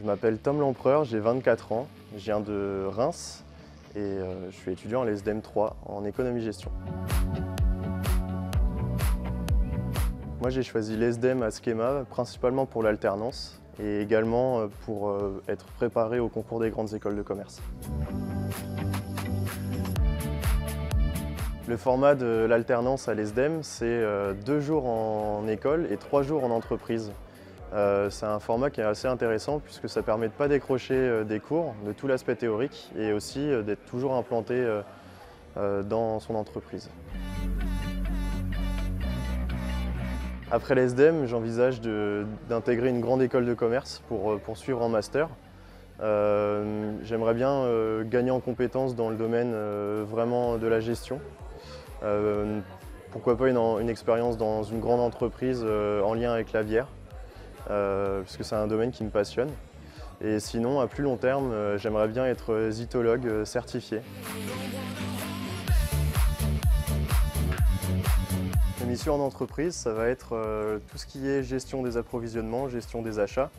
Je m'appelle Tom L'Empereur, j'ai 24 ans, je viens de Reims et euh, je suis étudiant à l'ESDEM 3 en économie-gestion. Moi j'ai choisi l'ESDEM à Schema principalement pour l'alternance et également euh, pour euh, être préparé au concours des grandes écoles de commerce. Le format de l'alternance à l'ESDEM, c'est deux jours en école et trois jours en entreprise. Euh, c'est un format qui est assez intéressant puisque ça permet de ne pas décrocher euh, des cours, de tout l'aspect théorique et aussi euh, d'être toujours implanté dans son entreprise. Après l'ESDEM, j'envisage d'intégrer une grande école de commerce pour poursuivre en master. J'aimerais bien gagner en compétences dans le domaine vraiment de la gestion. pourquoi pas une, expérience dans une grande entreprise en lien avec la bière euh, puisque c'est un domaine qui me passionne. Et sinon, à plus long terme, euh, j'aimerais bien être zytologue euh, certifié. La mission en entreprise, ça va être tout ce qui est gestion des approvisionnements, gestion des achats.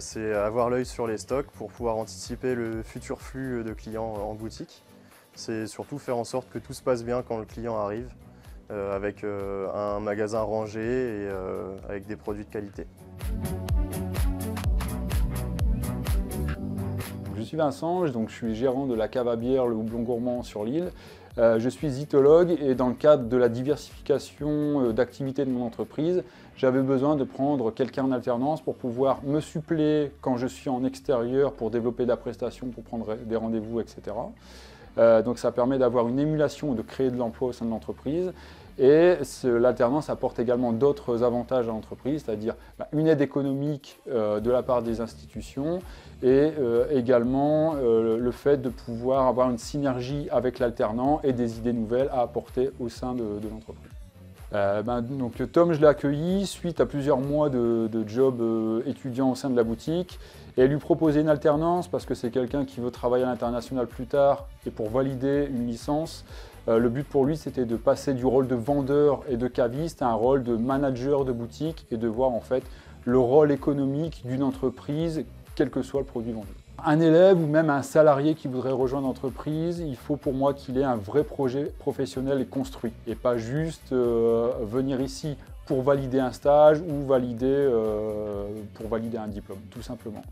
c'est avoir l'œil sur les stocks pour pouvoir anticiper le futur flux de clients en boutique. C'est surtout faire en sorte que tout se passe bien quand le client arrive, avec un magasin rangé et avec des produits de qualité. Je suis Vincent, donc je suis gérant de la cave à bière Le Houblon Gourmand sur l'île. Euh, je suis zytologue et dans le cadre de la diversification euh, d'activités de mon entreprise, j'avais besoin de prendre quelqu'un en alternance pour pouvoir me suppléer quand je suis en extérieur pour développer de la prestation, pour prendre des rendez-vous, etc. Euh, donc ça permet d'avoir une émulation, de créer de l'emploi au sein de l'entreprise. Et l'alternance apporte également d'autres avantages à l'entreprise, c'est-à-dire bah, une aide économique euh, de la part des institutions et euh, également le fait de pouvoir avoir une synergie avec l'alternant et des idées nouvelles à apporter au sein de, l'entreprise. Ben, donc, Tom, je l'ai accueilli suite à plusieurs mois de, job étudiant au sein de la boutique et lui proposer une alternance parce que c'est quelqu'un qui veut travailler à l'international plus tard et pour valider une licence. Euh, le but pour lui, c'était de passer du rôle de vendeur et de caviste à un rôle de manager de boutique et de voir en fait le rôle économique d'une entreprise, quel que soit le produit vendu. Un élève ou même un salarié qui voudrait rejoindre l'entreprise, il faut pour moi qu'il ait un vrai projet professionnel et construit et pas juste euh, venir ici pour valider un stage ou valider euh, un diplôme, tout simplement.